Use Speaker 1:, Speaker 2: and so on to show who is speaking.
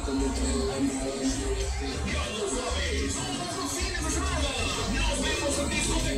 Speaker 1: Nos vemos en discos de